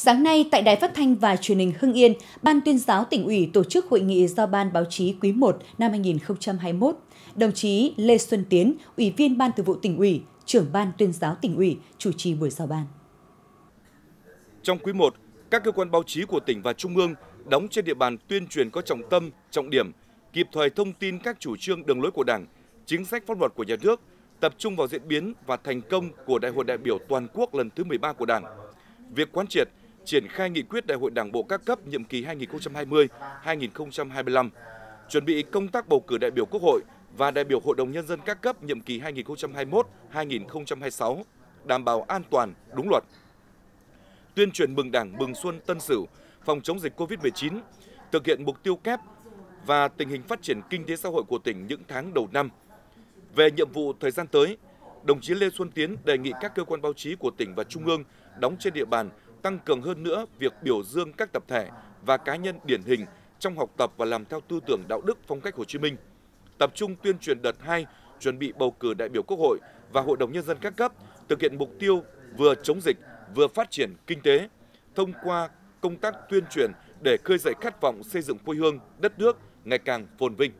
Sáng nay, tại Đài Phát thanh và Truyền hình Hưng Yên, Ban tuyên giáo tỉnh ủy tổ chức hội nghị giao ban báo chí quý 1 năm 2021. Đồng chí Lê Xuân Tiến, Ủy viên Ban Thường vụ tỉnh ủy, trưởng Ban tuyên giáo tỉnh ủy, chủ trì buổi giao ban. Trong quý 1, các cơ quan báo chí của tỉnh và trung ương đóng trên địa bàn tuyên truyền có trọng tâm, trọng điểm, kịp thời thông tin các chủ trương đường lối của Đảng, chính sách pháp luật của nhà nước, tập trung vào diễn biến và thành công của Đại hội đại biểu toàn quốc lần thứ 13 của Đảng. Việc quán triệt, triển khai nghị quyết Đại hội Đảng bộ các cấp nhiệm kỳ 2020-2025, chuẩn bị công tác bầu cử đại biểu Quốc hội và đại biểu Hội đồng Nhân dân các cấp nhiệm kỳ 2021-2026, đảm bảo an toàn, đúng luật. Tuyên truyền mừng Đảng, mừng Xuân Tân Sửu, phòng chống dịch COVID-19, thực hiện mục tiêu kép và tình hình phát triển kinh tế xã hội của tỉnh những tháng đầu năm. Về nhiệm vụ thời gian tới, đồng chí Lê Xuân Tiến đề nghị các cơ quan báo chí của tỉnh và trung ương đóng trên địa bàn tăng cường hơn nữa việc biểu dương các tập thể và cá nhân điển hình trong học tập và làm theo tư tưởng đạo đức phong cách Hồ Chí Minh. Tập trung tuyên truyền đợt 2, chuẩn bị bầu cử đại biểu Quốc hội và Hội đồng Nhân dân các cấp, thực hiện mục tiêu vừa chống dịch, vừa phát triển kinh tế, thông qua công tác tuyên truyền để khơi dậy khát vọng xây dựng quê hương, đất nước ngày càng phồn vinh.